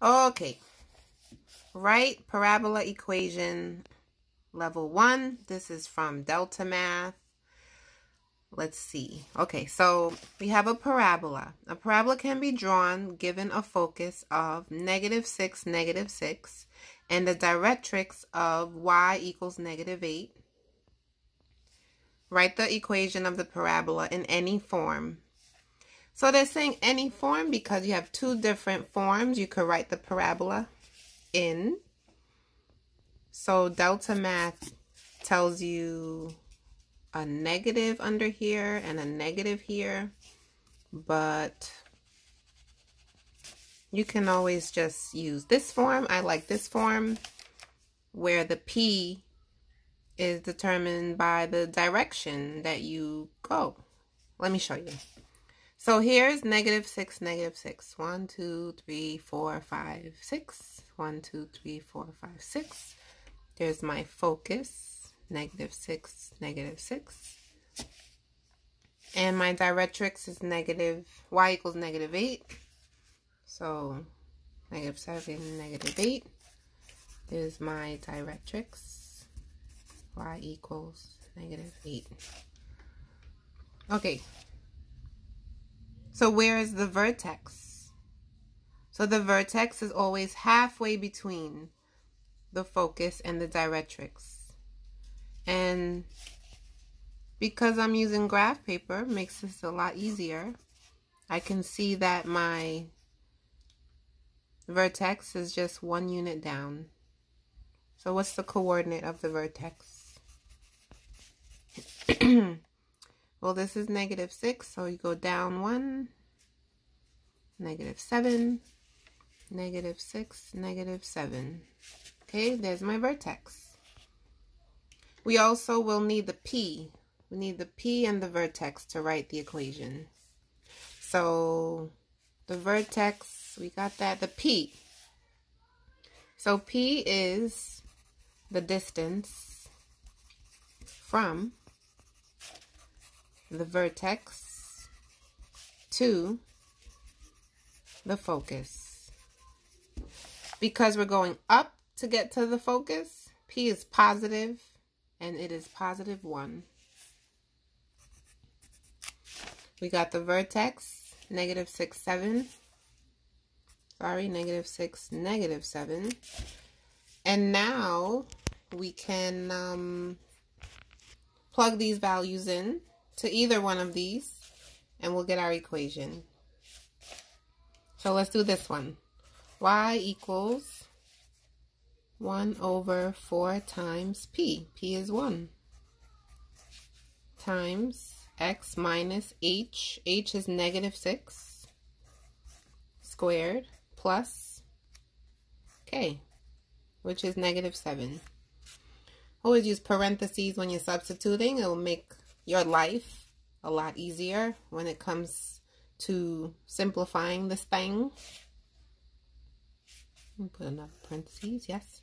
Okay. Write parabola equation level one. This is from Delta Math. Let's see. Okay, so we have a parabola. A parabola can be drawn given a focus of negative 6, negative 6, and the directrix of y equals negative 8. Write the equation of the parabola in any form. So they're saying any form because you have two different forms. You could write the parabola in. So delta math tells you a negative under here and a negative here. But you can always just use this form. I like this form where the P is determined by the direction that you go. Let me show you. So here's negative 6, negative 6. 1, 2, 3, 4, 5, 6. 1, 2, 3, 4, 5, 6. There's my focus. Negative 6, negative 6. And my directrix is negative, y equals negative 8. So negative 7, negative 8 is my directrix y equals negative 8. Okay. So where is the vertex? So the vertex is always halfway between the focus and the directrix. And because I'm using graph paper, makes this a lot easier. I can see that my vertex is just one unit down. So what's the coordinate of the vertex? well, this is negative 6, so you go down 1, negative 7, negative 6, negative 7. Okay, there's my vertex. We also will need the P. We need the P and the vertex to write the equation. So the vertex, we got that. The P. So P is the distance from the vertex to the focus. Because we're going up to get to the focus, P is positive and it is positive 1. We got the vertex, negative 6, 7. Sorry, negative 6, negative 7. And now we can um, plug these values in to either one of these and we'll get our equation. So let's do this one. y equals 1 over 4 times p. p is 1. Times x minus h. h is negative 6 squared plus k, which is negative 7. Always use parentheses when you're substituting. It will make your life a lot easier when it comes to simplifying this thing. Put another parentheses, yes.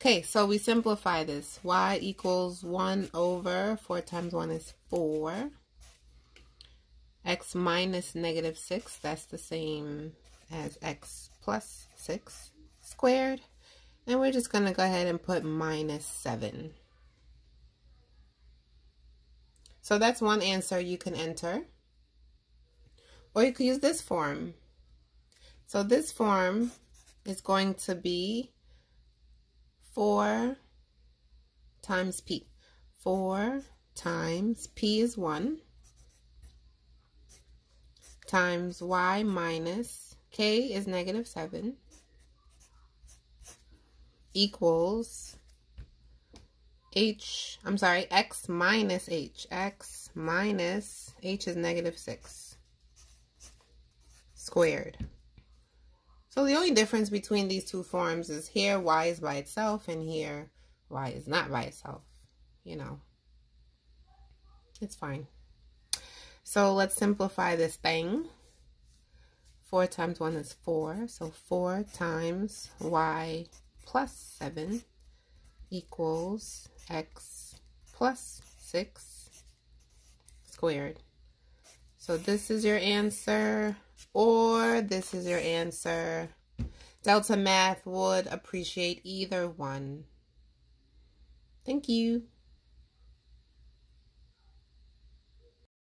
Okay, so we simplify this. y equals 1 over 4 times 1 is 4. x minus negative 6, that's the same as x plus 6 squared. And we're just going to go ahead and put minus 7. So that's one answer you can enter. Or you could use this form. So this form is going to be 4 times P. 4 times P is 1 times Y minus K is negative 7 equals h, I'm sorry, x minus h. x minus h is negative 6 squared. So the only difference between these two forms is here y is by itself and here y is not by itself. You know, it's fine. So let's simplify this thing. 4 times 1 is 4. So 4 times y plus 7 equals x plus 6 squared. So this is your answer or this is your answer. Delta Math would appreciate either one. Thank you.